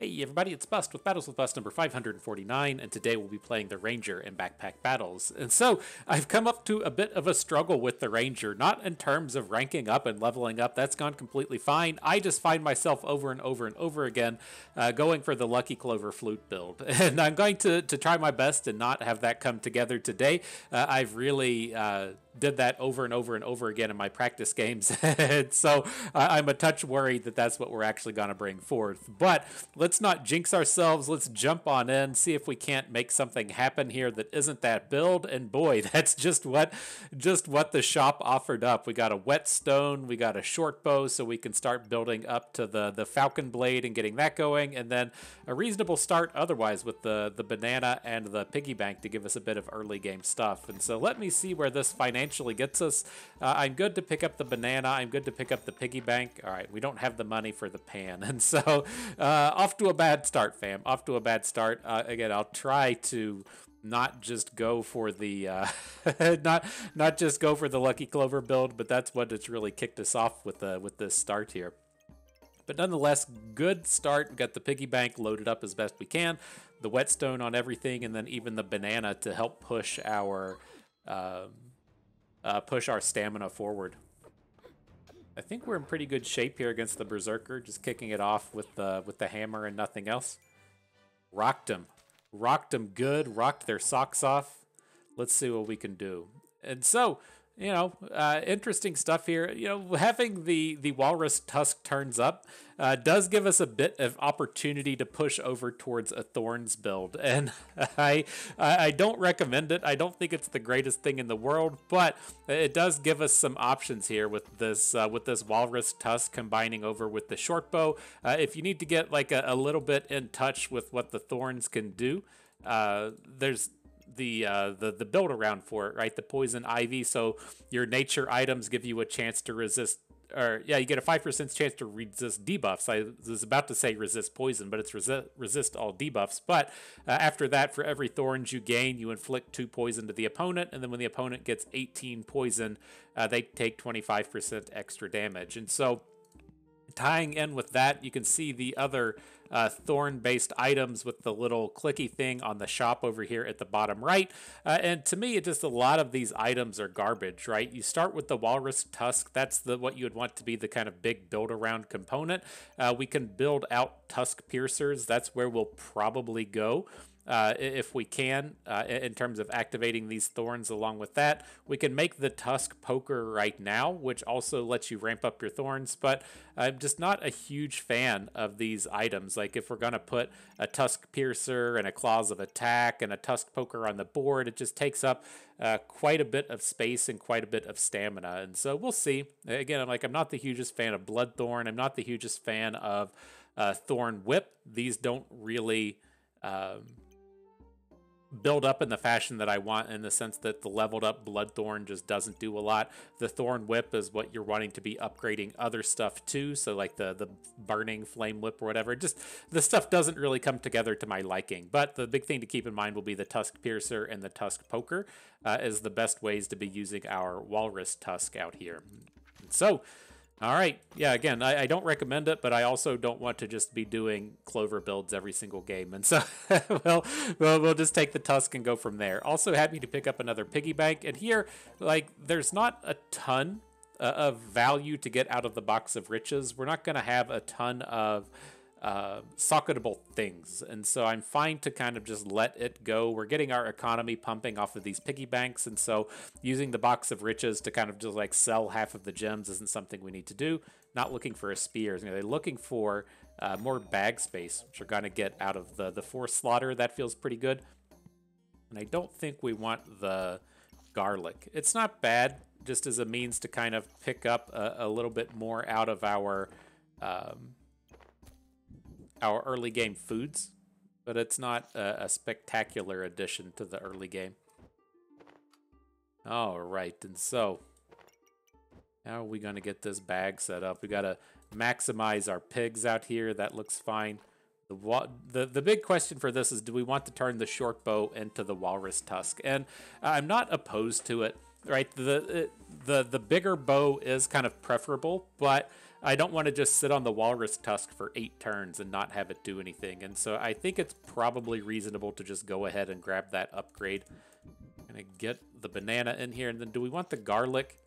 Hey everybody, it's Bust with Battles with Bust number 549, and today we'll be playing the Ranger in Backpack Battles. And so, I've come up to a bit of a struggle with the Ranger, not in terms of ranking up and leveling up, that's gone completely fine. I just find myself over and over and over again uh, going for the Lucky Clover Flute build. And I'm going to, to try my best and not have that come together today. Uh, I've really uh, did that over and over and over again in my practice games. so I'm a touch worried that that's what we're actually going to bring forth. But let's not jinx ourselves. Let's jump on in, see if we can't make something happen here that isn't that build. And boy, that's just what just what the shop offered up. We got a whetstone, we got a short bow, so we can start building up to the the falcon blade and getting that going, and then a reasonable start otherwise with the the banana and the piggy bank to give us a bit of early game stuff. And so let me see where this financial eventually gets us. Uh, I'm good to pick up the banana. I'm good to pick up the piggy bank. All right, we don't have the money for the pan. And so uh, off to a bad start, fam. Off to a bad start. Uh, again, I'll try to not just go for the uh, not not just go for the lucky clover build, but that's what it's really kicked us off with the with this start here. But nonetheless, good start. We got the piggy bank loaded up as best we can, the whetstone on everything, and then even the banana to help push our um, uh, push our stamina forward. I think we're in pretty good shape here against the Berserker, just kicking it off with the, with the hammer and nothing else. Rocked them, Rocked them good, rocked their socks off. Let's see what we can do. And so, you know, uh, interesting stuff here. You know, having the the walrus tusk turns up uh, does give us a bit of opportunity to push over towards a thorns build, and I I don't recommend it. I don't think it's the greatest thing in the world, but it does give us some options here with this uh, with this walrus tusk combining over with the short bow. Uh, if you need to get like a, a, little bit in touch with what the thorns can do, uh, there's the uh, the the build around for it, right? The poison ivy. So your nature items give you a chance to resist, or yeah, you get a five percent chance to resist debuffs. I was about to say resist poison, but it's resist resist all debuffs. But uh, after that, for every thorns you gain, you inflict two poison to the opponent, and then when the opponent gets 18 poison, uh, they take 25% extra damage. And so tying in with that, you can see the other uh, thorn based items with the little clicky thing on the shop over here at the bottom right. Uh, and to me, it just a lot of these items are garbage, right? You start with the walrus tusk. That's the what you would want to be the kind of big build around component. Uh, we can build out tusk piercers. That's where we'll probably go uh, if we can, uh, in terms of activating these thorns along with that. We can make the Tusk Poker right now, which also lets you ramp up your thorns, but I'm just not a huge fan of these items. Like if we're going to put a Tusk Piercer and a Claws of Attack and a Tusk Poker on the board, it just takes up uh, quite a bit of space and quite a bit of stamina. And so we'll see. Again, I'm like, I'm not the hugest fan of Bloodthorne. I'm not the hugest fan of uh, Thorn Whip. These don't really. Um, build up in the fashion that I want in the sense that the leveled up Bloodthorne just doesn't do a lot. The Thorn Whip is what you're wanting to be upgrading other stuff to, so like the the burning flame whip or whatever. Just the stuff doesn't really come together to my liking. But the big thing to keep in mind will be the Tusk Piercer and the Tusk Poker uh, is the best ways to be using our Walrus Tusk out here. So all right. Yeah, again, I, I, don't recommend it, but I also don't want to just be doing clover builds every single game. And so well, well, we'll just take the tusk and go from there. Also happy to pick up another piggy bank. And here, like, there's not a ton uh, of value to get out of the box of riches. We're not going to have a ton of uh, socketable things. And so I'm fine to kind of just let it go. We're getting our economy pumping off of these piggy banks. And so using the box of riches to kind of just like sell half of the gems isn't something we need to do. Not looking for a spear. You know, they're looking for uh, more bag space, which are going to get out of the, the force slaughter. That feels pretty good. And I don't think we want the garlic. It's not bad, just as a means to kind of pick up a, a little bit more out of our. Um, our early game foods, but it's not a, a spectacular addition to the early game. All right, and so how are we going to get this bag set up? We got to maximize our pigs out here. That looks fine. The, the the big question for this is do we want to turn the short bow into the walrus tusk? And I'm not opposed to it right? The the the bigger bow is kind of preferable, but I don't want to just sit on the walrus tusk for eight turns and not have it do anything. And so I think it's probably reasonable to just go ahead and grab that upgrade. I'm Gonna get the banana in here, and then do we want the garlic?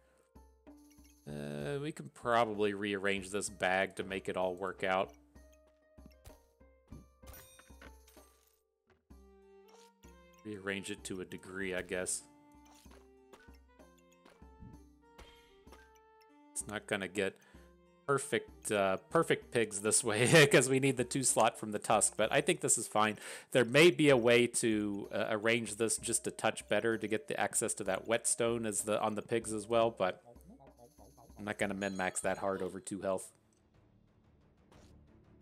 Uh, we can probably rearrange this bag to make it all work out. Rearrange it to a degree, I guess. It's not gonna get perfect uh, perfect pigs this way because we need the two slot from the tusk but i think this is fine. There may be a way to uh, arrange this just a touch better to get the access to that whetstone as the on the pigs as well but i'm not going to min max that hard over two health.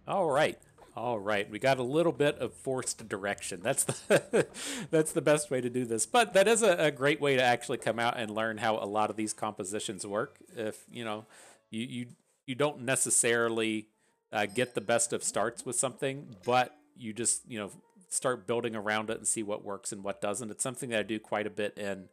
All right. All right. We got a little bit of forced direction. That's the that's the best way to do this but that is a, a great way to actually come out and learn how a lot of these compositions work. If you know you, you you don't necessarily uh, get the best of starts with something, but you just you know start building around it and see what works and what doesn't. It's something that I do quite a bit in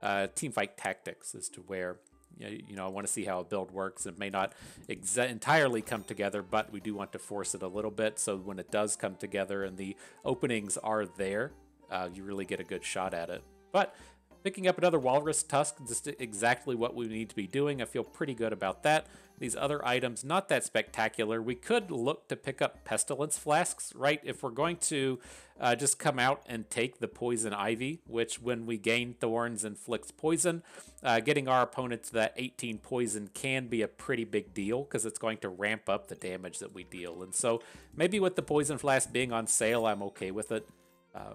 uh, team fight tactics, as to where you know I want to see how a build works. It may not exa- entirely come together, but we do want to force it a little bit. So when it does come together and the openings are there, uh, you really get a good shot at it. But picking up another walrus tusk, just exactly what we need to be doing. I feel pretty good about that. These other items, not that spectacular. We could look to pick up pestilence flasks, right? If we're going to uh, just come out and take the poison ivy, which when we gain thorns inflicts poison, uh, getting our opponent to that 18 poison can be a pretty big deal because it's going to ramp up the damage that we deal. And so maybe with the poison flask being on sale, I'm okay with it. Uh,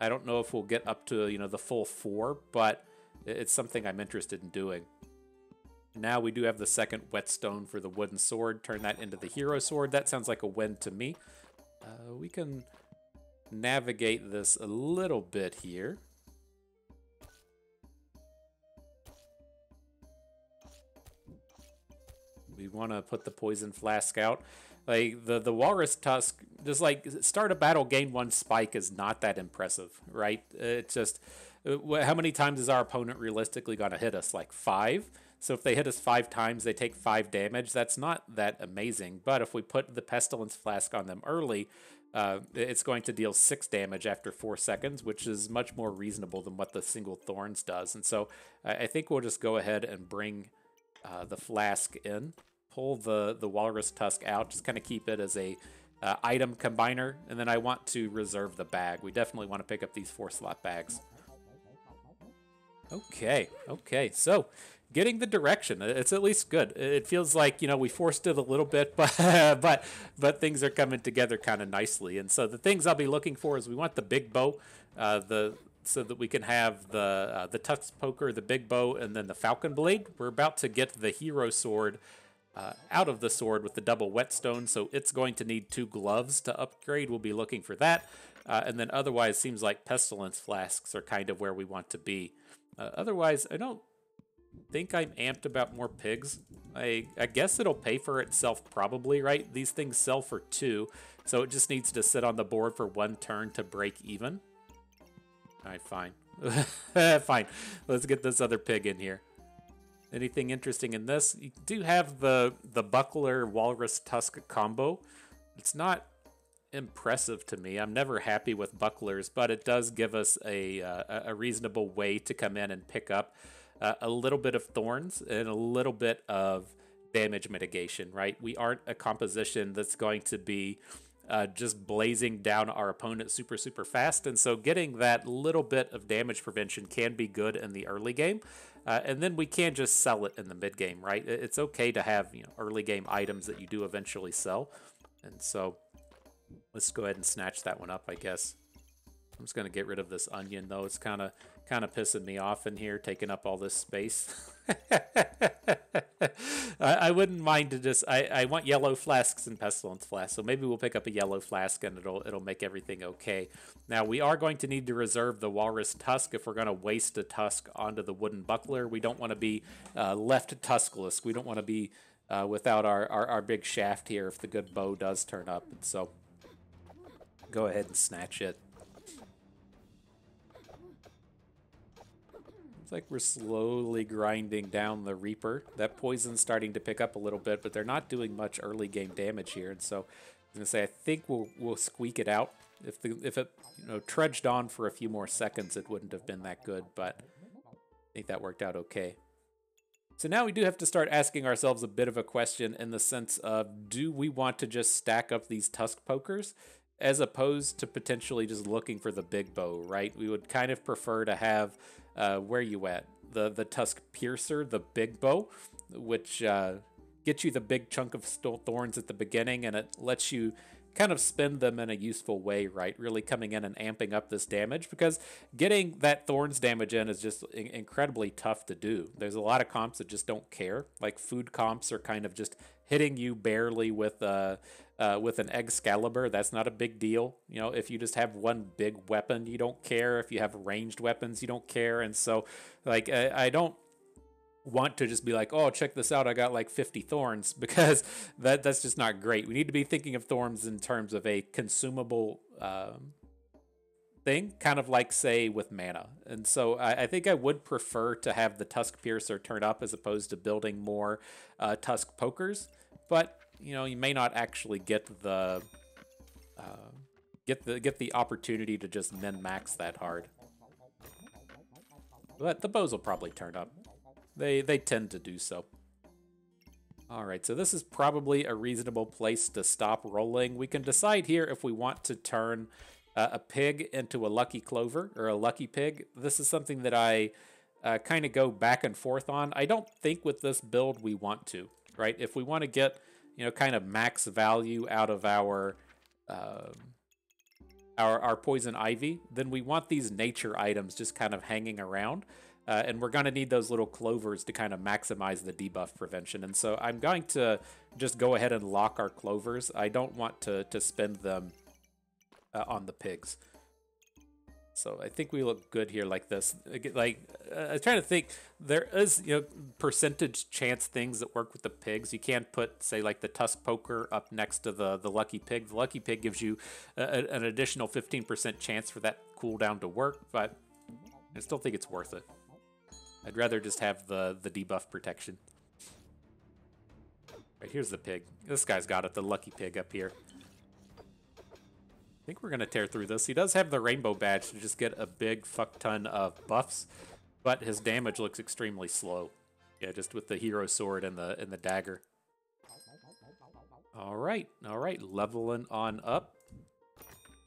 I don't know if we'll get up to you know the full four, but it's something I'm interested in doing. Now we do have the second whetstone for the wooden sword. Turn that into the hero sword. That sounds like a win to me. Uh, we can navigate this a little bit here. We want to put the poison flask out. Like the the walrus tusk, just like start a battle, gain one spike is not that impressive, right? It's just how many times is our opponent realistically going to hit us? Like five. So if they hit us five times, they take five damage. That's not that amazing. But if we put the pestilence flask on them early, uh, it's going to deal six damage after four seconds, which is much more reasonable than what the single thorns does. And so I think we'll just go ahead and bring uh, the flask in, pull the the walrus tusk out, just kind of keep it as a uh, item combiner, and then I want to reserve the bag. We definitely want to pick up these four slot bags. Okay, okay, so getting the direction. It's at least good. It feels like you know we forced it a little bit, but but but things are coming together kind of nicely. And so the things I'll be looking for is we want the big bow, uh, the so that we can have the uh, the tusk poker, the big bow, and then the falcon blade. We're about to get the hero sword. Uh, out of the sword with the double whetstone, so it's going to need two gloves to upgrade. We'll be looking for that. Uh, and then otherwise, seems like pestilence flasks are kind of where we want to be. Uh, otherwise, I don't think I'm amped about more pigs. I, I guess it'll pay for itself probably, right? These things sell for two, so it just needs to sit on the board for one turn to break even. Alright, fine. fine. Let's get this other pig in here. Anything interesting in this? You do have the, the Buckler Walrus Tusk combo. It's not impressive to me. I'm never happy with bucklers, but it does give us a, uh, a reasonable way to come in and pick up uh, a little bit of thorns and a little bit of damage mitigation, right? We aren't a composition that's going to be uh, just blazing down our opponent super, super fast. And so getting that little bit of damage prevention can be good in the early game. Uh, and then we can just sell it in the mid game, right? It's okay to have you know, early game items that you do eventually sell. And so let's go ahead and snatch that one up, I guess. I'm just going to get rid of this onion, though. It's kind of kind of pissing me off in here, taking up all this space. I, I, wouldn't mind to just. I, I want yellow flasks and pestilence flasks, so maybe we'll pick up a yellow flask and it'll it'll make everything okay. Now we are going to need to reserve the walrus tusk if we're going to waste a tusk onto the wooden buckler. We don't want to be uh, left tuskless. We don't want to be uh, without our, our our big shaft here if the good bow does turn up. And so go ahead and snatch it. Looks like we're slowly grinding down the Reaper. That poison's starting to pick up a little bit, but they're not doing much early game damage here. And so I was gonna say I think we'll we'll squeak it out. If the if it you know trudged on for a few more seconds, it wouldn't have been that good, but I think that worked out okay. So now we do have to start asking ourselves a bit of a question in the sense of do we want to just stack up these tusk pokers as opposed to potentially just looking for the big bow, right? We would kind of prefer to have uh, where you at the the tusk piercer, the big bow, which uh, gets you the big chunk of thorns at the beginning, and it lets you kind of spend them in a useful way, right? Really coming in and amping up this damage because getting that thorns damage in is just in- incredibly tough to do. There's a lot of comps that just don't care. Like food comps are kind of just hitting you barely with uh, uh, with an Excalibur. That's not a big deal. You know, if you just have one big weapon, you don't care. If you have ranged weapons, you don't care. And so, like, I, I don't want to just be like, oh, check this out, I got like 50 thorns, because that that's just not great. We need to be thinking of thorns in terms of a consumable um, thing, kind of like say with mana. And so I, I, think I would prefer to have the Tusk Piercer turn up as opposed to building more uh, Tusk Pokers. But you know, you may not actually get the uh, get the get the opportunity to just min max that hard. But the bows will probably turn up. They, they tend to do so. All right, so this is probably a reasonable place to stop rolling. We can decide here if we want to turn uh, a pig into a lucky clover or a lucky pig. This is something that I uh, kind of go back and forth on. I don't think with this build we want to, right? If we want to get, you know, kind of max value out of our uh, our our poison ivy, then we want these nature items just kind of hanging around. Uh, and we're going to need those little clovers to kind of maximize the debuff prevention. And so I'm going to just go ahead and lock our clovers. I don't want to, to spend them uh, on the pigs. So I think we look good here like this. Like uh, I was trying to think, there is you know percentage chance things that work with the pigs. You can't put say like the tusk poker up next to the the lucky pig. The lucky pig gives you a, an additional 15% chance for that cooldown to work, but I still think it's worth it. I'd rather just have the, the debuff protection. Right, here's the pig. This guy's got it, the lucky pig up here. Think we're going to tear through this. He does have the rainbow badge to just get a big fuck ton of buffs, but his damage looks extremely slow. Yeah, just with the hero sword and the and the dagger. All right, all right, leveling on up.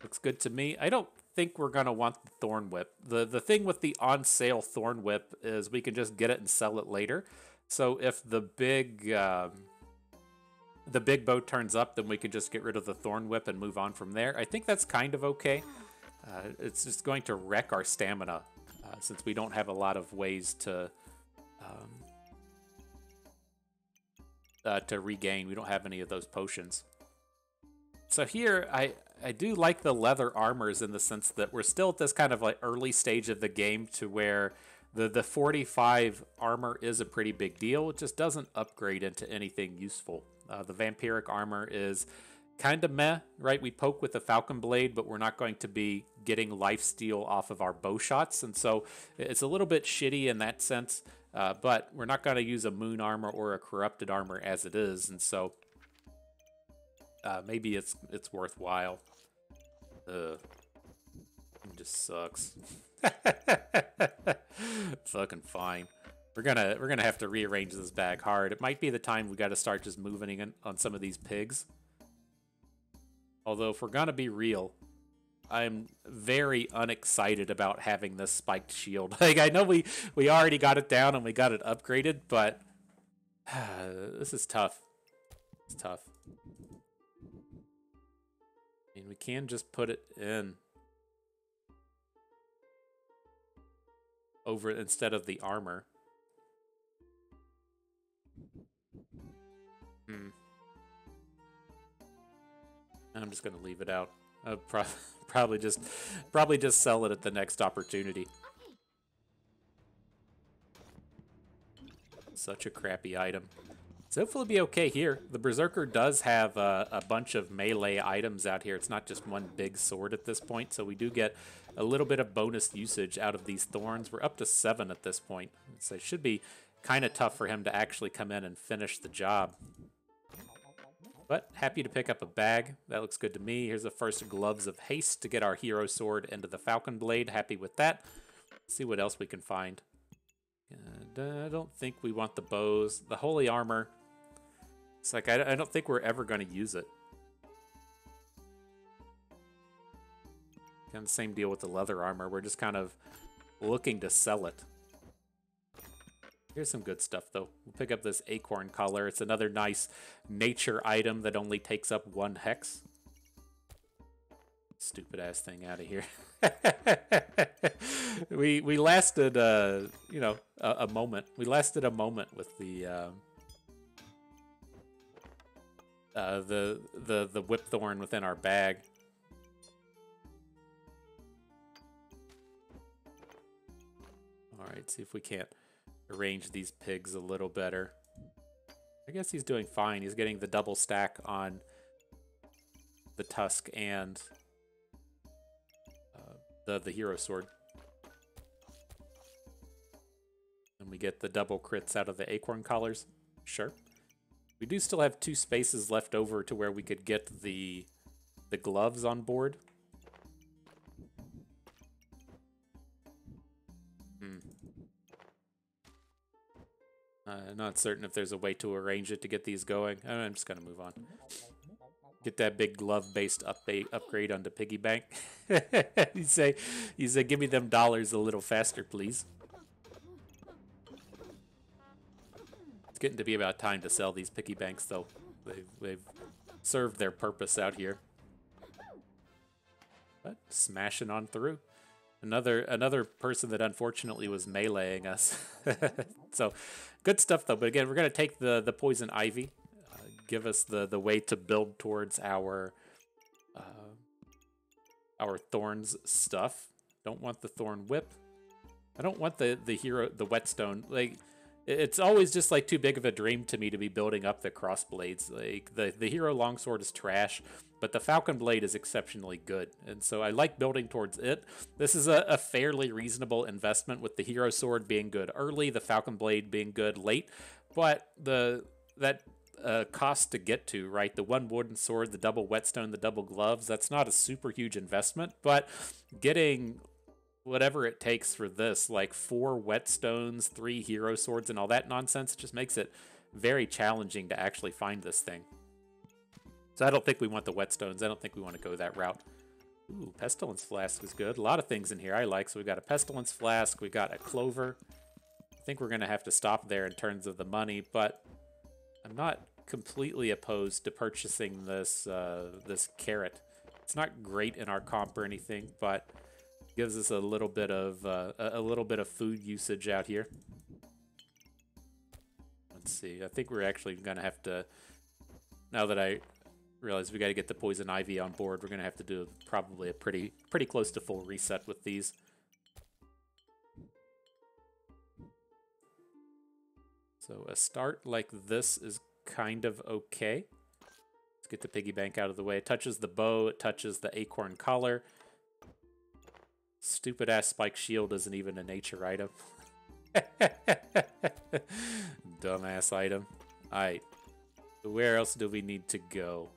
Looks good to me. I don't think we're gonna want the Thorn Whip. The the thing with the on sale Thorn Whip is we can just get it and sell it later. So if the big um, the big bow turns up, then we can just get rid of the Thorn Whip and move on from there. I think that's kind of okay. Uh, it's just going to wreck our stamina uh, since we don't have a lot of ways to um, uh, to regain. We don't have any of those potions. So here, I I do like the leather armors in the sense that we're still at this kind of like early stage of the game to where the the 45 armor is a pretty big deal. It just doesn't upgrade into anything useful. Uh, the vampiric armor is kind of meh, right? We poke with the falcon blade, but we're not going to be getting life steal off of our bow shots, and so it's a little bit shitty in that sense. Uh, but we're not going to use a moon armor or a corrupted armor as it is, and so uh, maybe it's it's worthwhile. Ugh. It just sucks. Fucking fine. We're gonna we're gonna have to rearrange this bag hard. It might be the time we got to start just moving in on some of these pigs. Although if we're gonna be real, I'm very unexcited about having this spiked shield. Like I know we we already got it down and we got it upgraded, but this is tough. It's tough. I mean, we can just put it in over instead of the armor. I'm just gonna leave it out. I'll pro probably just probably just sell it at the next opportunity. Such a crappy item. So hopefully be okay here. The Berserker does have uh, a bunch of melee items out here. It's not just one big sword at this point, so we do get a little bit of bonus usage out of these thorns. We're up to seven at this point, so it should be kind of tough for him to actually come in and finish the job. But happy to pick up a bag. That looks good to me. Here's the first Gloves of Haste to get our hero sword into the Falcon Blade. Happy with that. Let's see what else we can find. And, uh, I don't think we want the bows. The Holy Armor it's like, I, don't think we're ever going to use it. Kind of same deal with the leather armor. We're just kind of looking to sell it. Here's some good stuff, though. We'll pick up this acorn collar. It's another nice nature item that only takes up one hex. Stupid ass thing out of here. we we lasted, uh, you know, a, a, moment. We lasted a moment with the. Uh, uh, the the the whip thorn within our bag. All right, see if we can't arrange these pigs a little better. I guess he's doing fine. He's getting the double stack on the tusk and uh, the the hero sword. And we get the double crits out of the acorn collars. Sure. We do still have two spaces left over to where we could get the the gloves on board. Uh, not certain if there's a way to arrange it to get these going. I'm just gonna move on. Get that big glove-based update upgrade onto piggy bank. you say, you say, give me them dollars a little faster, please. It's getting to be about time to sell these piggy banks, though. They've, they've served their purpose out here. But smashing on through. Another another person that unfortunately was meleeing us. so good stuff though. But again, we're gonna take the the poison ivy, uh, give us the the way to build towards our uh, our thorns stuff. Don't want the thorn whip. I don't want the the hero the whetstone like it's always just like too big of a dream to me to be building up the crossblades. Like the the hero longsword is trash, but the falcon blade is exceptionally good, and so I like building towards it. This is a, a fairly reasonable investment with the hero sword being good early, the falcon blade being good late, but the that uh, cost to get to, right? The one wooden sword, the double whetstone, the double gloves, that's not a super huge investment, but getting whatever it takes for this, like four whetstones, three hero swords, and all that nonsense, just makes it very challenging to actually find this thing. So I don't think we want the whetstones. I don't think we want to go that route. Ooh, pestilence flask is good. A lot of things in here I like. So we got a pestilence flask. We got a clover. I think we're going to have to stop there in terms of the money, but I'm not completely opposed to purchasing this uh, this carrot. It's not great in our comp or anything, but gives us a little bit of uh, a little bit of food usage out here. Let's see. I think we're actually going to have to. Now that I realize we got to get the poison ivy on board, we're going to have to do probably a pretty pretty close to full reset with these. So a start like this is kind of okay. Let's get the piggy bank out of the way. It touches the bow, it touches the acorn collar, Stupid ass spike shield isn't even a nature item. Dumbass item. Alright. Where else do we need to go?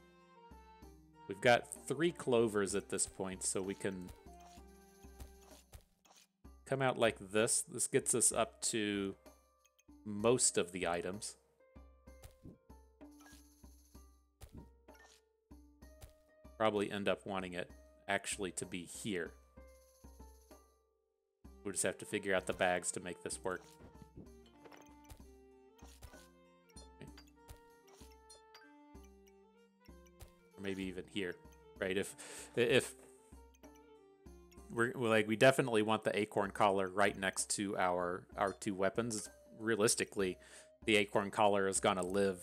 We've got three clovers at this point, so we can come out like this. This gets us up to most of the items. Probably end up wanting it actually to be here. We'll just have to figure out the bags to make this work. Or maybe even here, right? If if we're, we're like we definitely want the acorn collar right next to our our two weapons. Realistically, the acorn collar is gonna live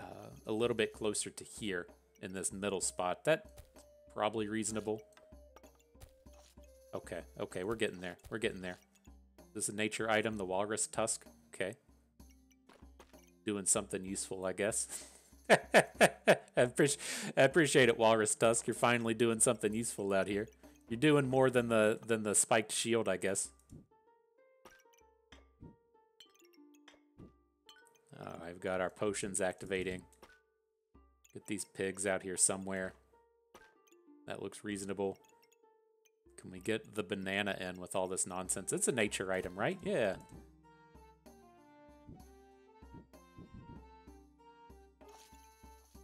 uh, a little bit closer to here in this middle spot. That probably reasonable. Okay, okay, we're getting there. We're getting there. This is a nature item, the walrus tusk. Okay. doing something useful, I guess. I, appreciate, it, Walrus Tusk. You're finally doing something useful out here. You're doing more than the than the spiked shield, I guess. Uh, I've got our potions activating. Get these pigs out here somewhere. That looks reasonable. We get the banana in with all this nonsense? It's a nature item, right? Yeah.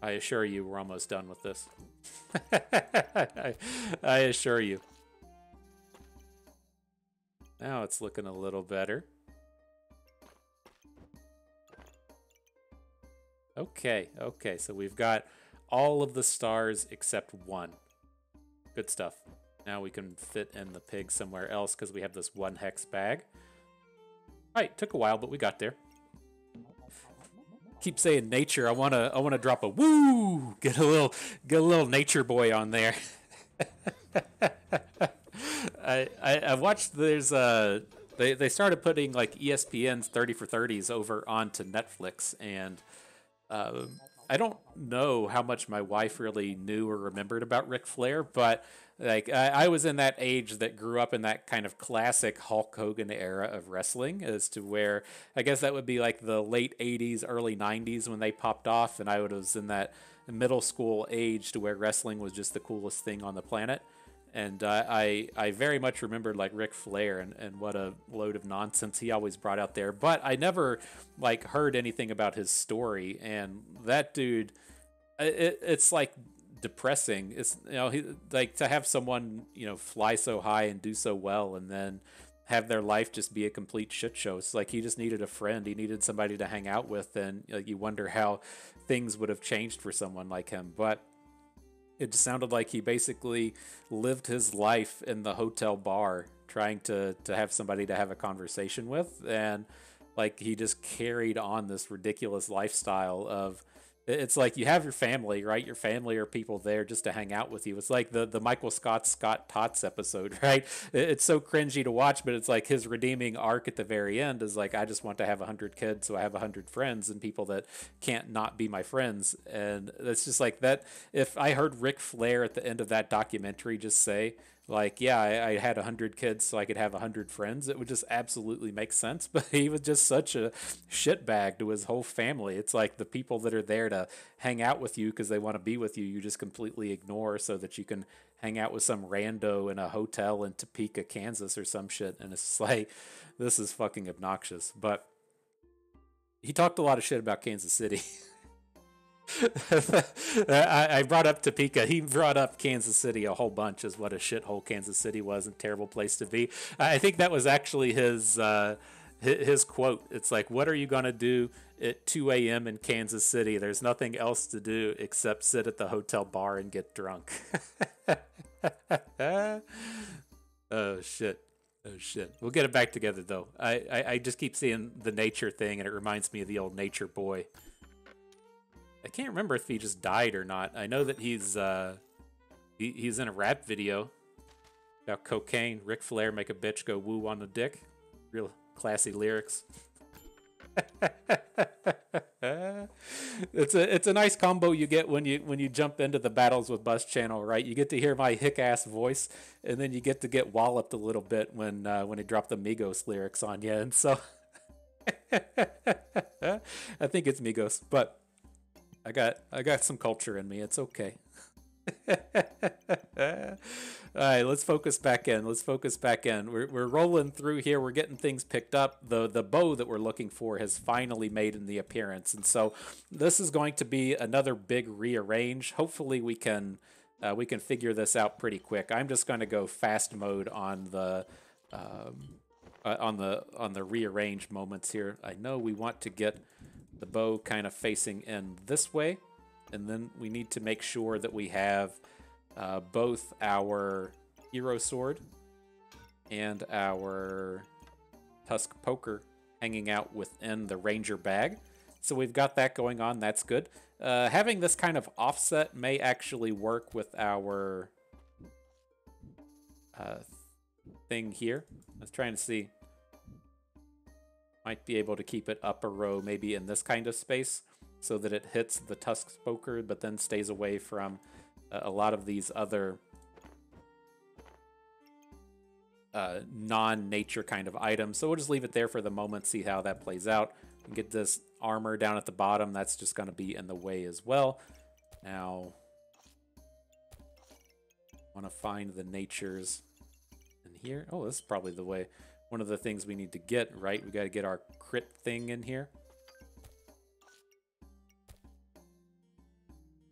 I assure you, we're almost done with this. I, I assure you. Now it's looking a little better. Okay, okay, so we've got all of the stars except one. Good stuff. Now we can fit in the pig somewhere else because we have this one hex bag. All right, took a while, but we got there keep saying nature. I wanna I wanna drop a woo. Get a little get a little nature boy on there. I, I I watched there's a they they started putting like ESPN's 30 for 30s over onto Netflix and uh, I don't know how much my wife really knew or remembered about Ric Flair, but like I, I, was in that age that grew up in that kind of classic Hulk Hogan era of wrestling, as to where I guess that would be like the late '80s, early '90s when they popped off, and I was in that middle school age to where wrestling was just the coolest thing on the planet. And uh, I I very much remembered like Ric Flair and, and what a load of nonsense he always brought out there. But I never like heard anything about his story. And that dude, it, it's like depressing. It's you know he, like to have someone you know fly so high and do so well, and then have their life just be a complete shit show. It's like he just needed a friend. He needed somebody to hang out with, and you wonder how things would have changed for someone like him. But it just sounded like he basically lived his life in the hotel bar, trying to to have somebody to have a conversation with, and like he just carried on this ridiculous lifestyle of it's like you have your family, right? Your family are people there just to hang out with you. It's like the the Michael Scott Scott Tots episode, right? It's so cringy to watch, but it's like his redeeming arc at the very end is like I just want to have a hundred kids, so I have a hundred friends and people that can't not be my friends, and it's just like that. If I heard Ric Flair at the end of that documentary just say like yeah i, I had 100 kids so i could have 100 friends. It would just absolutely make sense but he was just such a shitbag to his whole family. It's like the people that are there to hang out with you because they want to be with you you just completely ignore so that you can hang out with some rando in a hotel in topeka kansas or some shit and it's like this is fucking obnoxious. But he talked a lot of shit about kansas city I, brought up Topeka. He brought up Kansas City a whole bunch as what a shithole Kansas City was and terrible place to be. I think that was actually his uh, his quote. It's like, "What are you gonna do at 2 a.m. in Kansas City? There's nothing else to do except sit at the hotel bar and get drunk." oh shit. Oh shit. We'll get it back together though. I, I, I just keep seeing the nature thing and it reminds me of the old nature boy. I can't remember if he just died or not. I know that he's uh, he, he's in a rap video about cocaine. Ric Flair make a bitch go woo on the dick. Real classy lyrics. it's a it's a nice combo you get when you when you jump into the battles with Bust Channel, right? You get to hear my hick ass voice, and then you get to get walloped a little bit when uh, when he dropped the Migos lyrics on you, and so I think it's Migos, but I got I got some culture in me. It's okay. All right, let's focus back in. Let's focus back in. We're, we're rolling through here. We're getting things picked up. The the bow that we're looking for has finally made in the appearance, and so this is going to be another big rearrange. Hopefully, we can uh, we can figure this out pretty quick. I'm just going to go fast mode on the um, uh, on the on the rearrange moments here. I know we want to get the bow kind of facing in this way. And then we need to make sure that we have uh, both our hero sword and our tusk poker hanging out within the ranger bag. So we've got that going on. That's good. Uh, having this kind of offset may actually work with our uh, thing here. I was trying to see. Might be able to keep it up a row, maybe in this kind of space, so that it hits the tusk poker, but then stays away from a lot of these other uh, non-nature kind of items. So we'll just leave it there for the moment, see how that plays out. Get this armor down at the bottom. That's just going to be in the way as well. Now, want to find the natures in here. Oh, this is probably the way. One of the things we need to get, right? We got to get our crit thing in here.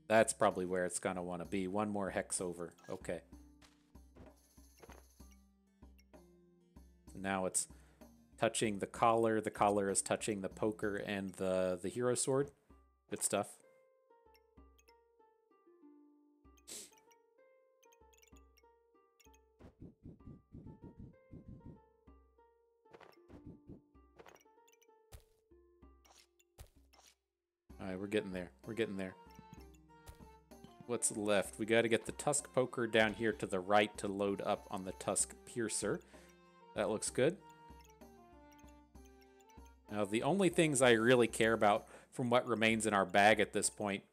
That's probably where it's going to want to be. One more hex over. Okay. now it's touching the collar. The collar is touching the poker and the, the hero sword. Good stuff. Alright, we're getting there. We're getting there. What's left? We got to get the Tusk Poker down here to the right to load up on the Tusk Piercer. That looks good. Now, the only things I really care about from what remains in our bag at this point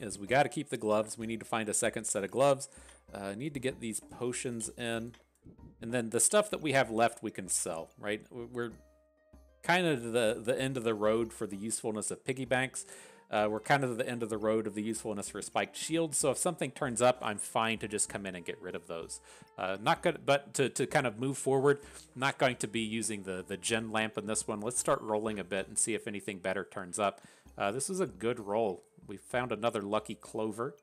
is we got to keep the gloves. We need to find a second set of gloves. Uh, need to get these potions in. And then the stuff that we have left we can sell, right? We're kind of the, the end of the road for the usefulness of piggy banks. Uh, we're kind of the end of the road of the usefulness for spiked shields. So if something turns up, I'm fine to just come in and get rid of those. Uh, not good, but to, to kind of move forward, not going to be using the the Djinn Lamp in this one. Let's start rolling a bit and see if anything better turns up. Uh, this is a good roll. We found another lucky clover.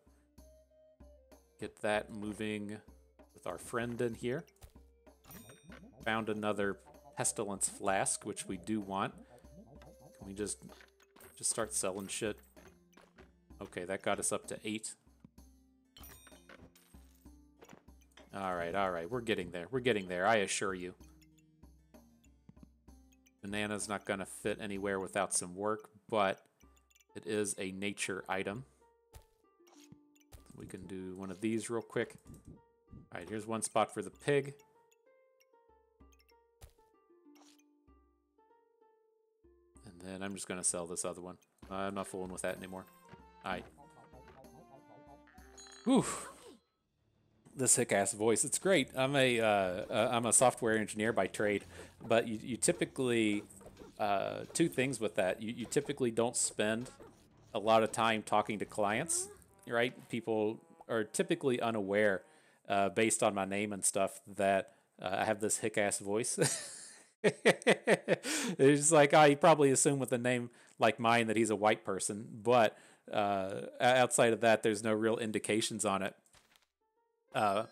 Get that moving with our friend in here. Found another pestilence flask, which we do want. Can we just just start selling shit. Okay, that got us up to eight. Alright, alright, we're getting there. We're getting there, I assure you. Banana's not going to fit anywhere without some work, but it is a nature item. We can do one of these real quick. Alright, here's one spot for the pig. And I'm just going to sell this other one. I'm not fooling with that anymore. Alright. Whew. This hick-ass voice. It's great. I'm a am uh, a software engineer by trade, but you, you typically... Uh, two things with that. You, you typically don't spend a lot of time talking to clients, right? People are typically unaware, uh, based on my name and stuff, that uh, I have this hick-ass voice. it's like I probably assume with a name like mine that he's a white person, but uh, outside of that, there's no real indications on it. Uh,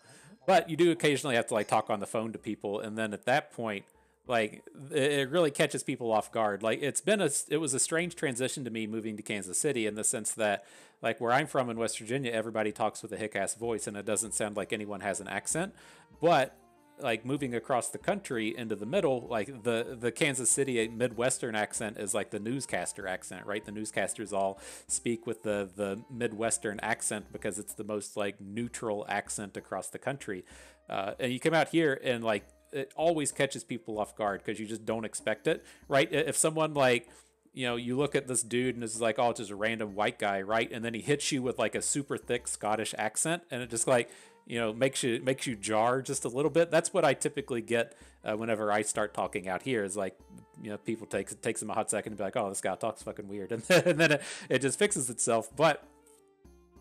but you do occasionally have to like talk on the phone to people, and then at that point, like it really catches people off guard. Like it's been a it was a strange transition to me moving to Kansas City in the sense that like where I'm from in West Virginia, everybody talks with a hick ass voice, and it doesn't sound like anyone has an accent, but like moving across the country into the middle, like the the Kansas City Midwestern accent is like the newscaster accent, right? The newscasters all speak with the the Midwestern accent because it's the most like neutral accent across the country. Uh, and you come out here and like it always catches people off guard because you just don't expect it, right? If someone like you know, you look at this dude and it's like, oh, it's just a random white guy, right? And then he hits you with like a super thick Scottish accent, and it just like you know makes you makes you jar just a little bit. That's what I typically get uh, whenever I start talking out here. Is like you know people takes it takes them a hot second to be like, oh, this guy talks fucking weird, and then, and then it, it just fixes itself. But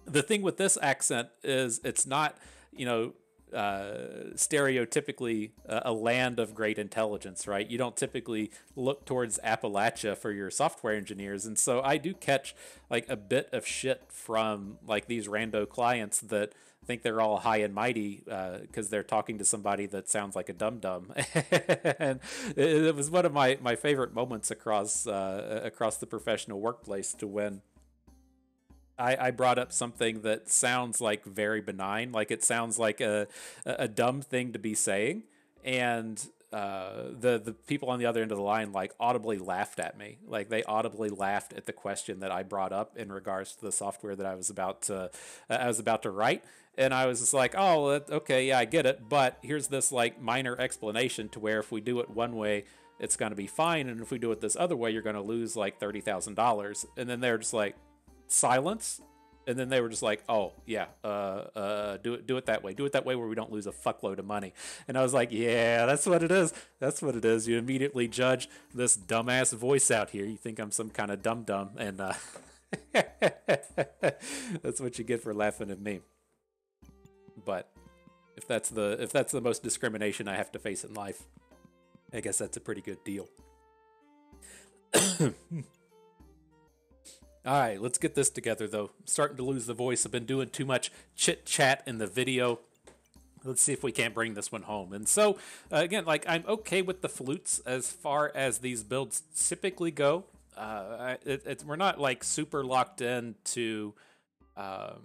the thing with this accent is it's not you know uh, stereotypically uh, a land of great intelligence, right? You don't typically look towards Appalachia for your software engineers, and so I do catch like a bit of shit from like these rando clients that think they're all high and mighty because uh, they're talking to somebody that sounds like a dum dum, and it, it, was one of my, my favorite moments across uh, across the professional workplace to when I, I brought up something that sounds like very benign, like it sounds like a a dumb thing to be saying, and uh, the the people on the other end of the line like audibly laughed at me. Like they audibly laughed at the question that I brought up in regards to the software that I was about to uh, I was about to write. And I was just like, oh, okay, yeah, I get it. But here's this like minor explanation to where if we do it one way, it's going to be fine. And if we do it this other way, you're going to lose like $30,000. And then they're just like, silence. And then they were just like, "Oh yeah, uh, uh, do it, do it that way. Do it that way where we don't lose a fuckload of money." And I was like, "Yeah, that's what it is. That's what it is." You immediately judge this dumbass voice out here. You think I'm some kind of dumb dumb, and uh, that's what you get for laughing at me. But if that's the if that's the most discrimination I have to face in life, I guess that's a pretty good deal. All right, let's get this together though. I'm starting to lose the voice. I've been doing too much chit chat in the video. Let's see if we can't bring this one home. And so, uh, again, like I'm okay with the flutes as far as these builds typically go. Uh, it, we're not like super locked in to um,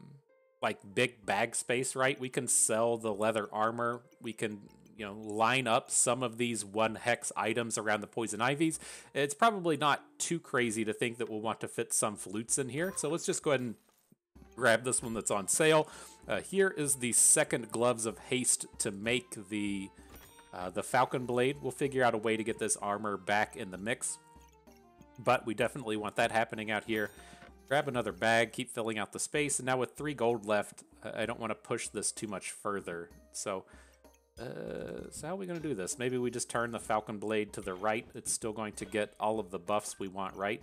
like big bag space, right? We can sell the leather armor. We can you know line up some of these one hex items around the poison ivies it's probably not too crazy to think that we'll want to fit some flutes in here. So let's just go ahead and grab this one that's on sale. Uh, here is the second gloves of haste to make the uh, the falcon blade. We'll figure out a way to get this armor back in the mix but we definitely want that happening out here. Grab another bag keep filling out the space and now with three gold left i don't want to push this too much further. So uh, so how are we going to do this? Maybe we just turn the Falcon Blade to the right. It's still going to get all of the buffs we want, right?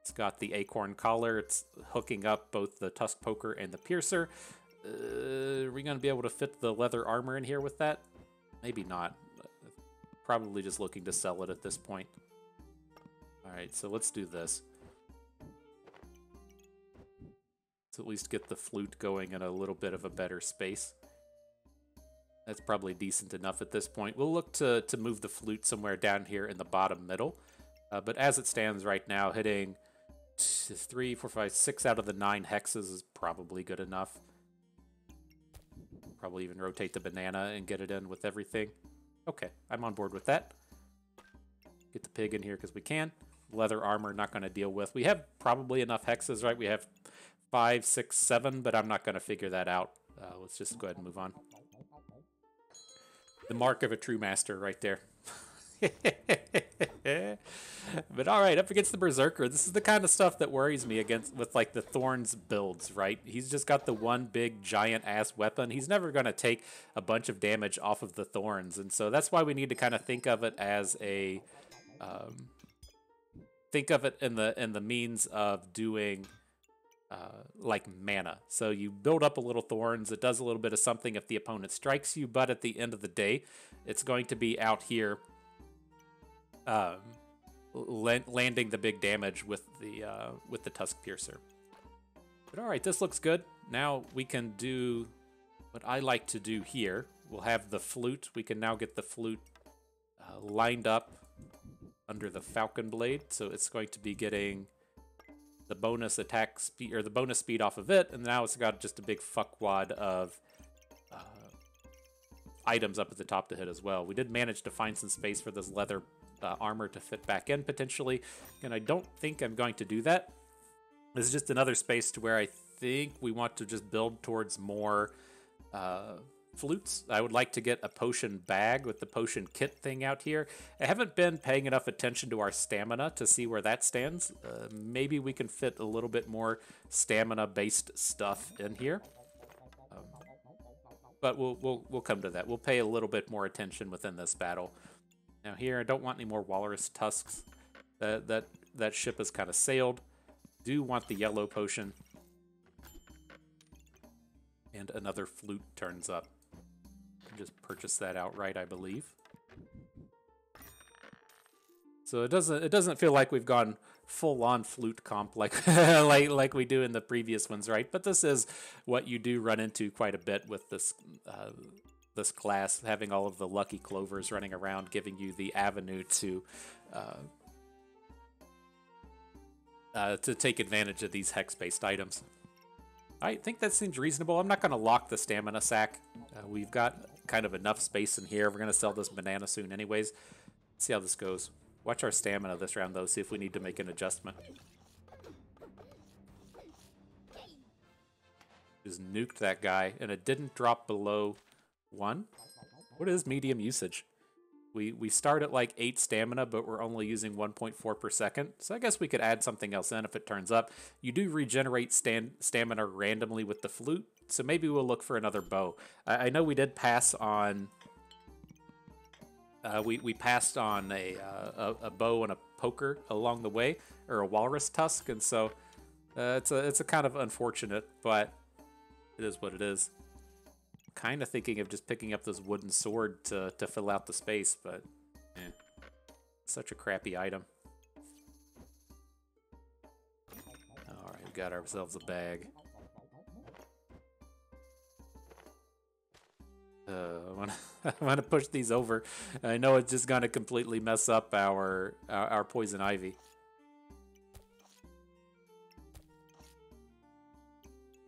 It's got the Acorn Collar. It's hooking up both the Tusk Poker and the Piercer. Uh, are we going to be able to fit the leather armor in here with that? Maybe not. Probably just looking to sell it at this point. Alright, so let's do this. Let's at least get the flute going in a little bit of a better space. That's probably decent enough at this point. We'll look to, to move the flute somewhere down here in the bottom middle. Uh, but as it stands right now, hitting three, four, five, six out of the nine hexes is probably good enough. Probably even rotate the banana and get it in with everything. Okay, I'm on board with that. Get the pig in here because we can. Leather armor, not going to deal with. We have probably enough hexes, right? We have five, six, seven, but I'm not going to figure that out. Uh, let's just go ahead and move on. The mark of a true master right there. but all right, up against the Berserker. This is the kind of stuff that worries me against with like the Thorns builds, right? He's just got the one big giant ass weapon. He's never going to take a bunch of damage off of the Thorns, and so that's why we need to kind of think of it as a um, think of it in the in the means of doing uh, like mana. So you build up a little thorns. It does a little bit of something if the opponent strikes you, but at the end of the day, it's going to be out here um, landing the big damage with the uh, with the tusk piercer. But all right, this looks good. Now we can do what I like to do here. We'll have the flute. We can now get the flute uh, lined up under the falcon blade. So it's going to be getting the bonus attack speed or the bonus speed off of it, and now it's got just a big fuckwad of uh, items up at the top to hit as well. We did manage to find some space for this leather uh, armor to fit back in potentially, and I don't think I'm going to do that. This is just another space to where I think we want to just build towards more uh, flutes. I would like to get a potion bag with the potion kit thing out here. I haven't been paying enough attention to our stamina to see where that stands. Uh, maybe we can fit a little bit more stamina-based stuff in here. Um, but we'll, we'll, we'll come to that. We'll pay a little bit more attention within this battle. Now here, I don't want any more walrus tusks. That, that, that ship has kind of sailed. Do want the yellow potion. And another flute turns up just purchase that outright, I believe. So it doesn't it doesn't feel like we've gone full on flute comp like like like we do in the previous ones, right? But this is what you do run into quite a bit with this uh, this class, having all of the lucky clovers running around, giving you the avenue to uh, uh, to take advantage of these hex based items. I think that seems reasonable. I'm not going to lock the stamina sack. Uh, we've got kind of enough space in here. We're going to sell this banana soon anyways. Let's see how this goes. Watch our stamina this round, though. See if we need to make an adjustment. Just nuked that guy, and it didn't drop below one. What is medium usage? We, we start at like 8 stamina, but we're only using 1.4 per second. So I guess we could add something else in if it turns up. You do regenerate stand, stamina randomly with the flute, so maybe we'll look for another bow. I, I know we did pass on... Uh, we, we passed on a, uh, a, a bow and a poker along the way, or a walrus tusk, and so uh, it's a it's a kind of unfortunate, but it is what it is. Kind of thinking of just picking up this wooden sword to to fill out the space, but eh, such a crappy item. All right, we got ourselves a bag. Uh, I want to push these over. I know it's just gonna completely mess up our our, our poison ivy.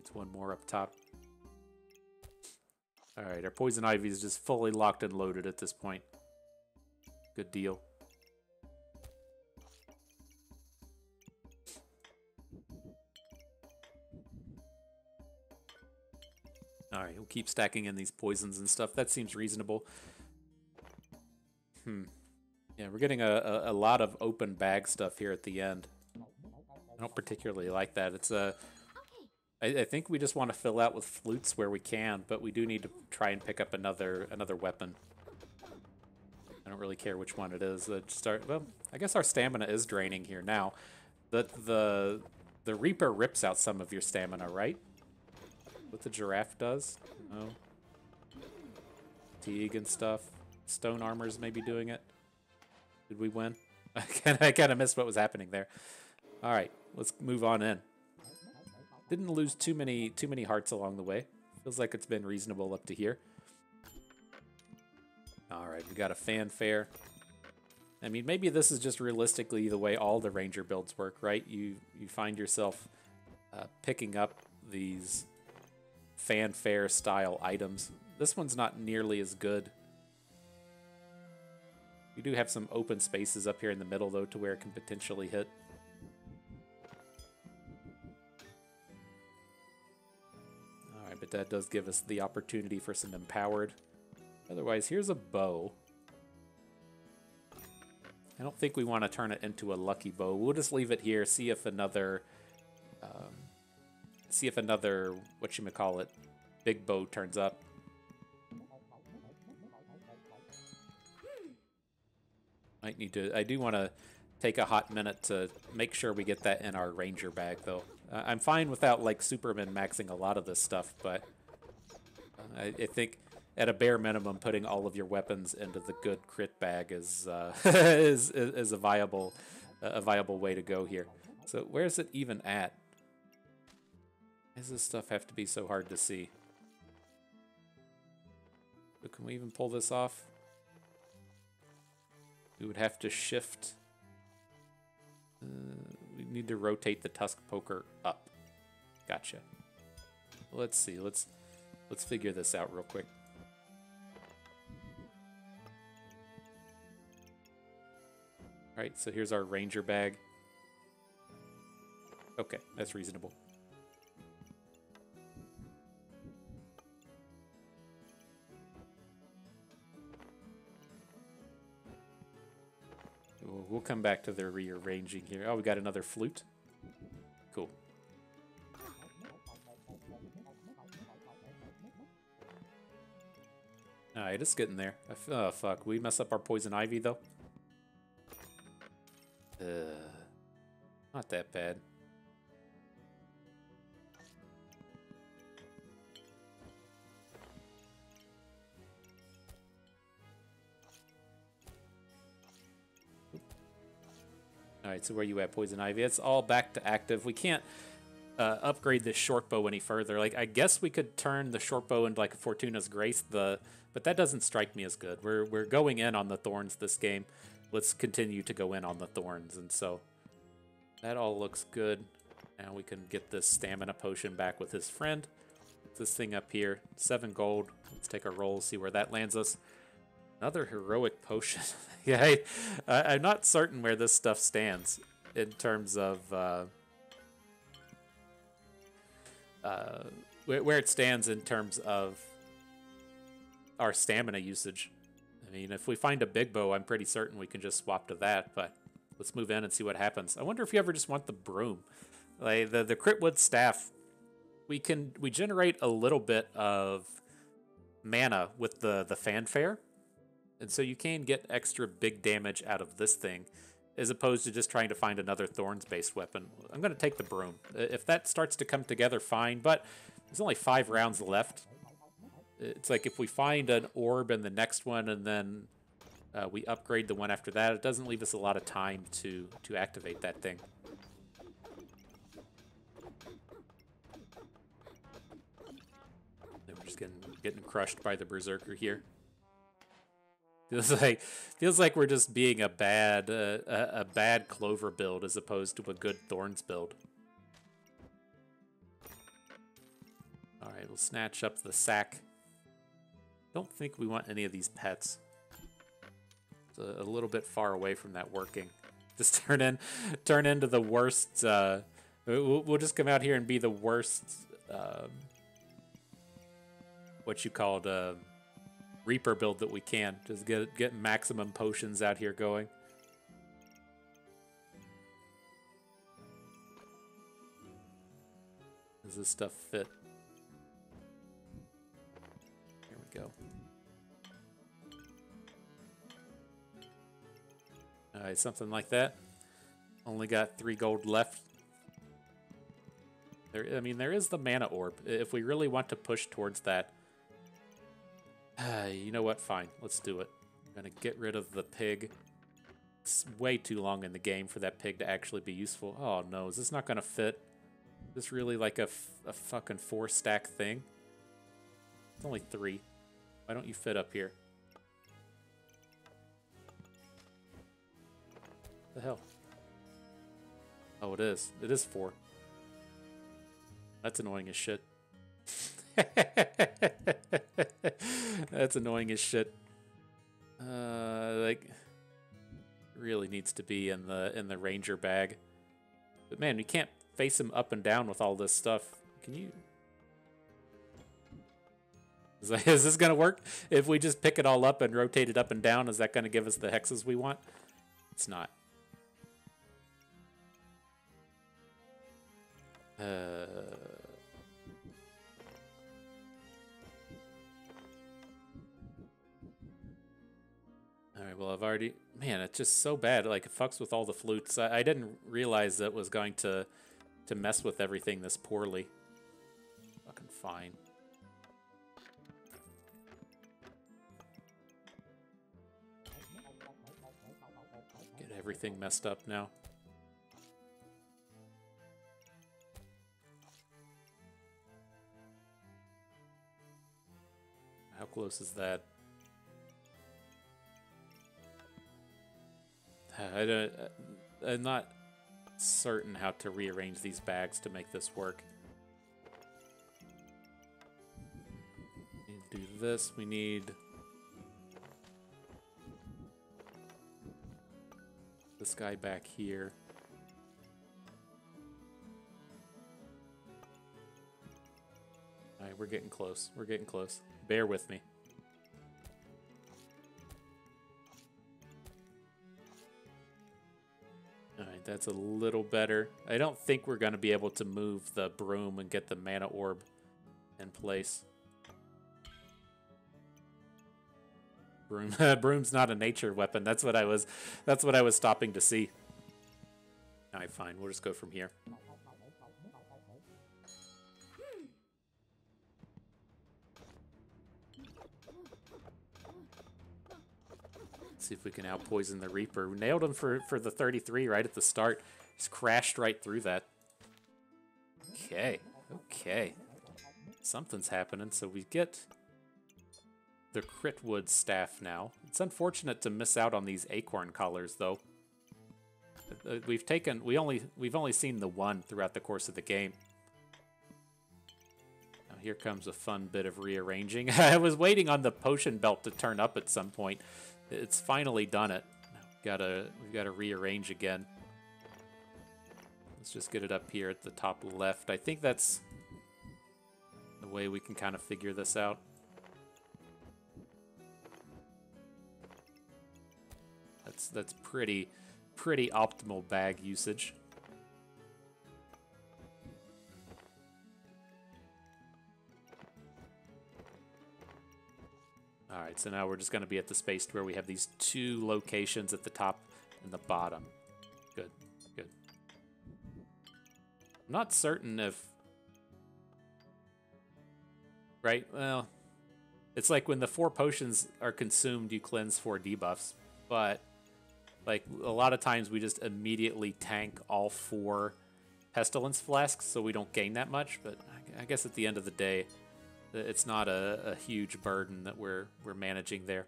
It's one more up top. All right, our poison ivy is just fully locked and loaded at this point. Good deal. All right, we'll keep stacking in these poisons and stuff. That seems reasonable. Hmm. Yeah, we're getting a, a, a, lot of open bag stuff here at the end. I don't particularly like that. It's a... I, I think we just want to fill out with flutes where we can, but we do need to try and pick up another another weapon. I don't really care which one it is. Uh, start. Well, I guess our stamina is draining here now. The the the Reaper rips out some of your stamina, right? what the giraffe does. Oh. Fatigue and stuff. Stone armor's maybe doing it. Did we win? I kind of missed what was happening there. All right, let's move on in. Didn't lose too many too many hearts along the way. Feels like it's been reasonable up to here. All right, we got a fanfare. I mean, maybe this is just realistically the way all the ranger builds work, right? You you find yourself uh, picking up these fanfare style items. This one's not nearly as good. We do have some open spaces up here in the middle, though, to where it can potentially hit. That does give us the opportunity for some empowered. Otherwise, here's a bow. I don't think we want to turn it into a lucky bow. We'll just leave it here, see if another um, see if another, what you may call it, big bow turns up. Might need to, I do want to take a hot minute to make sure we get that in our ranger bag though. Uh, I'm fine without like Superman maxing a lot of this stuff, but uh, I, I, think at a bare minimum, putting all of your weapons into the good crit bag is uh, is, is a viable a viable way to go here. So where's it even at? does this stuff have to be so hard to see? But can we even pull this off? We would have to shift. Uh, we need to rotate the tusk poker up. Gotcha. Let's see. Let's let's figure this out real quick. All right, so here's our ranger bag. Okay, that's reasonable. We'll, we'll come back to the rearranging here. Oh, we got another flute. Cool. Alright, it's getting there. Oh, fuck. We mess up our poison ivy, though? Uh, not that bad. Alright, so where you at, Poison Ivy? It's all back to active. We can't uh, upgrade this short bow any further. Like, I guess we could turn the short bow into like a Fortuna's Grace, the but that doesn't strike me as good. We're, we're going in on the Thorns this game. Let's continue to go in on the Thorns. And so that all looks good. Now we can get this stamina potion back with his friend. This thing up here, seven gold. Let's take a roll, see where that lands us. Another heroic potion. yeah, I, am not certain where this stuff stands in terms of uh, uh, where, it stands in terms of our stamina usage. I I mean, if we find a big bow, I'm pretty certain we can just swap to that, but let's move in and see what happens. I wonder if you ever just want the broom. Like the, the Critwood staff, we can we generate a little bit of mana with the, the fanfare. And so you can get extra big damage out of this thing as opposed to just trying to find another thorns based weapon. I'm going to take the broom. If that starts to come together, fine, but there's only five rounds left. It's like if we find an orb in the next one and then uh, we upgrade the one after that, it doesn't leave us a lot of time to, to activate that thing. Then we're just getting, getting crushed by the Berserker here. Feels like feels like we're just being a bad uh, a, a bad Clover build as opposed to a good Thorns build. All right, we'll snatch up the sack. Don't think we want any of these pets. It's a, a little bit far away from that working. Just turn in, turn into the worst. Uh, we'll, we'll, just come out here and be the worst. Um, what you called uh, Reaper build that we can. Just get get maximum potions out here going. Does this stuff fit? Here we go. Alright, something like that. Only got three gold left. There, I mean, there is the mana orb. If we really want to push towards that, you know what? Fine. Let's do it. I'm going to get rid of the pig. It's way too long in the game for that pig to actually be useful. Oh, no. Is this not going to fit? Is this really like a, a fucking four stack thing? It's only three. Why don't you fit up here? The hell? Oh, it is. It is four. That's annoying as shit. That's annoying as shit. Uh, like, really needs to be in the in the ranger bag. But man, you can't face him up and down with all this stuff. Can you? Is, that, is this gonna work? If we just pick it all up and rotate it up and down, is that gonna give us the hexes we want? It's not. Uh. Alright, well, I've already... Man, it's just so bad. Like, it fucks with all the flutes. I, I didn't realize that was going to to mess with everything this poorly. Fucking fine. Get everything messed up now. How close is that? I don't, uh, I'm not certain how to rearrange these bags to make this work. do this. We need this guy back here. Alright, we're getting close. We're getting close. Bear with me. That's a little better. I don't think we're going to be able to move the broom and get the mana orb in place. Broom, broom's not a nature weapon. That's what I was. That's what I was stopping to see. All right, fine. We'll just go from here. See if we can outpoison the Reaper. We nailed him for, for the 33 right at the start. Just crashed right through that. Okay, okay. Something's happening. So we get the Critwood staff now. It's unfortunate to miss out on these acorn collars, though. Uh, we've taken we only we've only seen the one throughout the course of the game. Now here comes a fun bit of rearranging. I was waiting on the potion belt to turn up at some point it's finally done it. Gotta, we've got to rearrange again. Let's just get it up here at the top left. I think that's the way we can kind of figure this out. That's that's pretty pretty optimal bag usage. All right, so now we're just going to be at the space where we have these two locations at the top and the bottom. Good, good. I'm not certain if... Right, well... It's like when the four potions are consumed, you cleanse four debuffs. But, like, a lot of times we just immediately tank all four Pestilence Flasks, so we don't gain that much. But I guess at the end of the day, it's not a, a huge burden that we're we're managing there.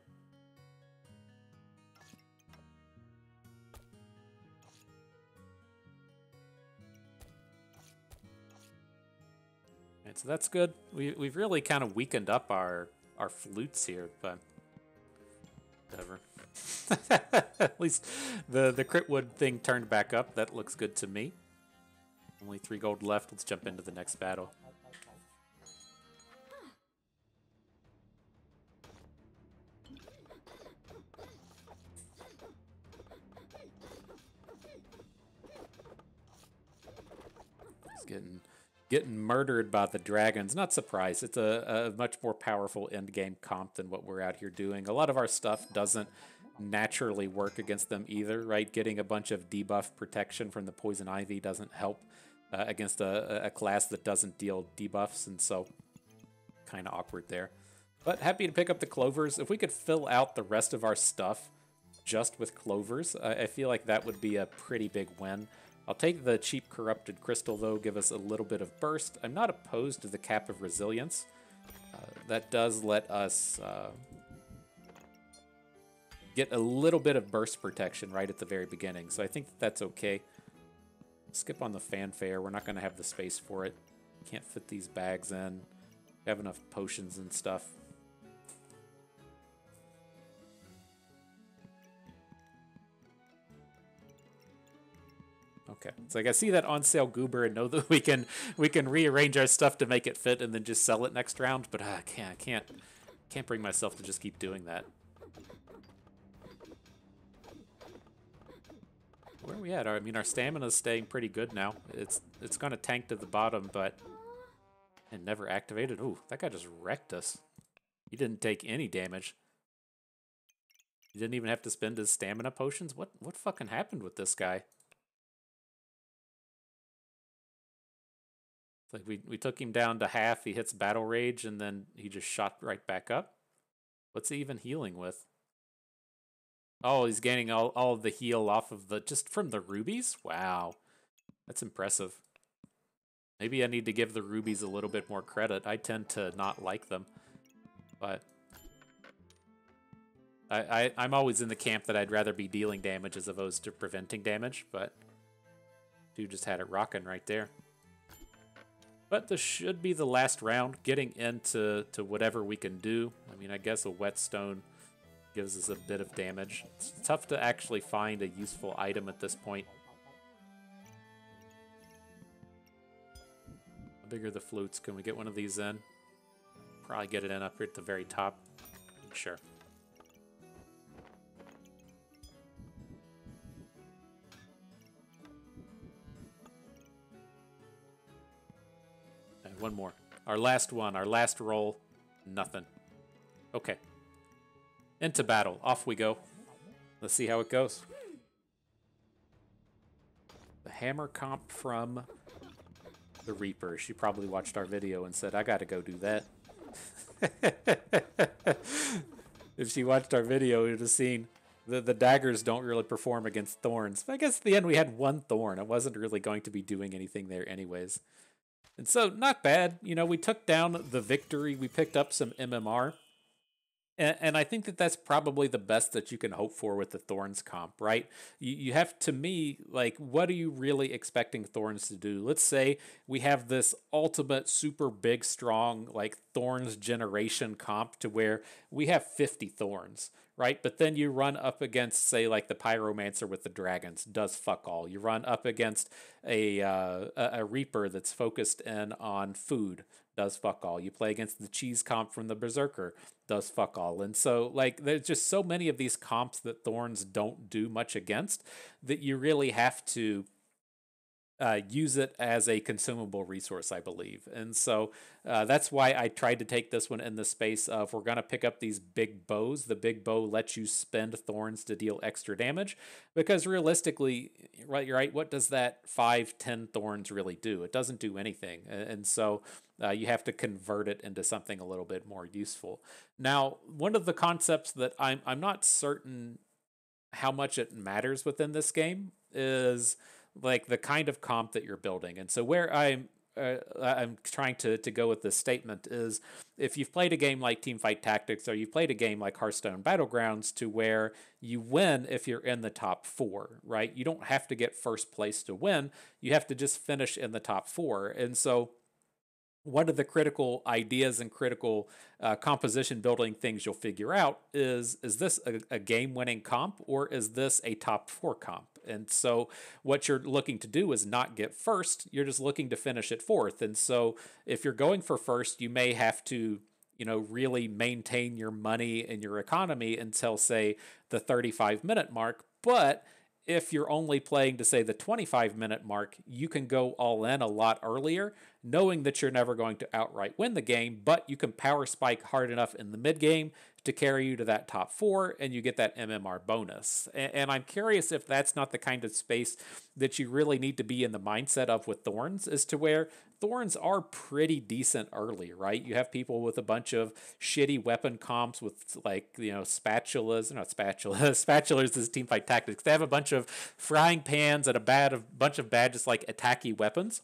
Right, so that's good. We we've really kind of weakened up our our flutes here, but whatever. At least the the crit wood thing turned back up. That looks good to me. Only three gold left. Let's jump into the next battle. Getting murdered by the dragons. Not surprised. It's a, a much more powerful end game comp than what we're out here doing. A lot of our stuff doesn't naturally work against them either, right? Getting a bunch of debuff protection from the poison ivy doesn't help uh, against a, a class that doesn't deal debuffs, and so kind of awkward there. But happy to pick up the clovers. If we could fill out the rest of our stuff just with clovers, I, I feel like that would be a pretty big win. I'll take the cheap corrupted crystal though, give us a little bit of burst. I'm not opposed to the cap of resilience. Uh, that does let us uh, get a little bit of burst protection right at the very beginning, so I think that's okay. Skip on the fanfare, we're not going to have the space for it. Can't fit these bags in. We have enough potions and stuff. Okay, so like I see that on sale goober and know that we can we can rearrange our stuff to make it fit and then just sell it next round. But uh, I can't, I can't, can't bring myself to just keep doing that. Where are we at? I mean, our stamina is staying pretty good now. It's it's gonna tank to the bottom, but and never activated. Ooh, that guy just wrecked us. He didn't take any damage. He didn't even have to spend his stamina potions. What what fucking happened with this guy? Like we, we took him down to half, he hits battle rage, and then he just shot right back up. What's he even healing with? Oh, he's gaining all, all of the heal off of the just from the rubies? Wow. That's impressive. Maybe I need to give the rubies a little bit more credit. I tend to not like them. But I, I I'm always in the camp that I'd rather be dealing damage as opposed to preventing damage, but dude just had it rocking right there. But this should be the last round, getting into to whatever we can do. I mean, I guess a whetstone gives us a bit of damage. It's tough to actually find a useful item at this point. How big are the flutes? Can we get one of these in? Probably get it in up here at the very top. Sure. One more. Our last one, our last roll, nothing. Okay. Into battle. Off we go. Let's see how it goes. The hammer comp from the Reaper. She probably watched our video and said, I gotta go do that. if she watched our video, you'd have seen the, the daggers don't really perform against thorns. But I guess at the end we had one thorn. I wasn't really going to be doing anything there anyways. And so, not bad. You know, we took down the victory. We picked up some MMR. And, and I think that that's probably the best that you can hope for with the Thorns comp, right? You, you have, to me, like, what are you really expecting Thorns to do? Let's say we have this ultimate, super big, strong, like, Thorns generation comp to where we have 50 Thorns, right? But then you run up against, say, like the Pyromancer with the dragons, does fuck all. You run up against a uh, a Reaper that's focused in on food, does fuck all. You play against the cheese comp from the Berserker, does fuck all. And so, like, there's just so many of these comps that Thorns don't do much against that you really have to uh, use it as a consumable resource, I believe. And so uh, that's why I tried to take this one in the space of we're going to pick up these big bows. The big bow lets you spend thorns to deal extra damage because realistically, right, right, what does that five, ten thorns really do? It doesn't do anything. And so uh, you have to convert it into something a little bit more useful. Now, one of the concepts that I'm, I'm not certain how much it matters within this game is like the kind of comp that you're building. And so where I'm uh, I'm trying to, to go with this statement is if you've played a game like Teamfight Tactics or you've played a game like Hearthstone Battlegrounds to where you win if you're in the top four, right? You don't have to get first place to win. You have to just finish in the top four. And so one of the critical ideas and critical uh, composition building things you'll figure out is is this a, a game winning comp or is this a top four comp and so what you're looking to do is not get first you're just looking to finish it fourth. And so if you're going for first you may have to you know really maintain your money and your economy until say the 35 minute mark. But if you're only playing to say the 25 minute mark, you can go all in a lot earlier, knowing that you're never going to outright win the game, but you can power spike hard enough in the mid game to carry you to that top four, and you get that MMR bonus. And, and, I'm curious if that's not the kind of space that you really need to be in the mindset of with Thorns, as to where Thorns are pretty decent early, right? You have people with a bunch of shitty weapon comps with like, you know, spatulas, not spatulas, spatulas is team fight tactics. They have a bunch of frying pans and a bad a bunch of bad just like attacky weapons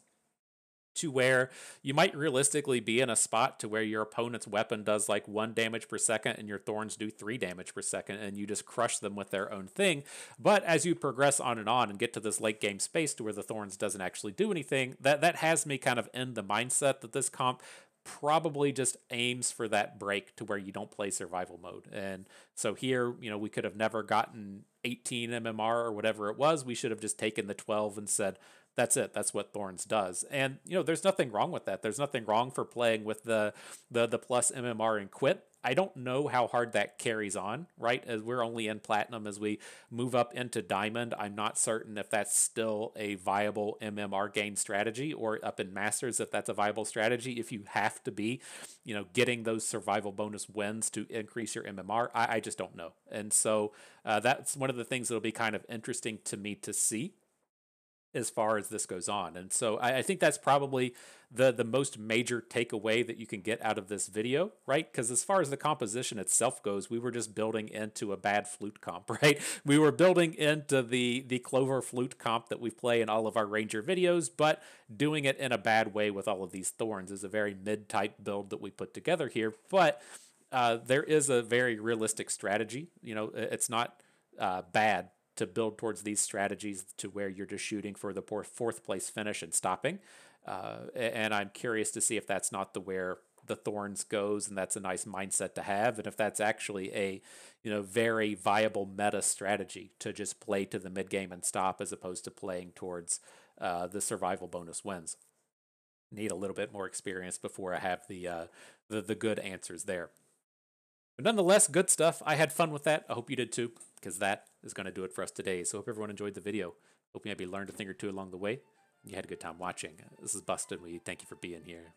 to where you might realistically be in a spot to where your opponent's weapon does like one damage per second and your thorns do three damage per second and you just crush them with their own thing. But as you progress on and on and get to this late game space to where the thorns doesn't actually do anything that that has me kind of in the mindset that this comp probably just aims for that break to where you don't play survival mode. And so here you know we could have never gotten 18 mmr or whatever it was. We should have just taken the 12 and said that's it. That's what Thorns does. And you know, there's nothing wrong with that. There's nothing wrong for playing with the the the plus MMR and quit. I don't know how hard that carries on, right? As we're only in platinum as we move up into diamond, I'm not certain if that's still a viable MMR gain strategy or up in masters if that's a viable strategy. If you have to be, you know, getting those survival bonus wins to increase your MMR, I, I just don't know. And so uh, that's one of the things that'll be kind of interesting to me to see as far as this goes on. And so I, I, think that's probably the the most major takeaway that you can get out of this video, right? Because as far as the composition itself goes, we were just building into a bad flute comp, right? We were building into the the clover flute comp that we play in all of our ranger videos, but doing it in a bad way with all of these thorns is a very mid type build that we put together here. But uh, there is a very realistic strategy. You know, it's not uh, bad to build towards these strategies to where you're just shooting for the fourth place finish and stopping. Uh, and I'm curious to see if that's not the where the thorns goes and that's a nice mindset to have. And if that's actually a you know very viable meta strategy to just play to the mid game and stop as opposed to playing towards uh, the survival bonus wins. Need a little bit more experience before i have the uh, the, the good answers there but nonetheless good stuff i had fun with that i hope you did too because that is going to do it for us today. So hope everyone enjoyed the video. Hope you maybe learned a thing or two along the way. You had a good time watching. This is Busted. We thank you for being here.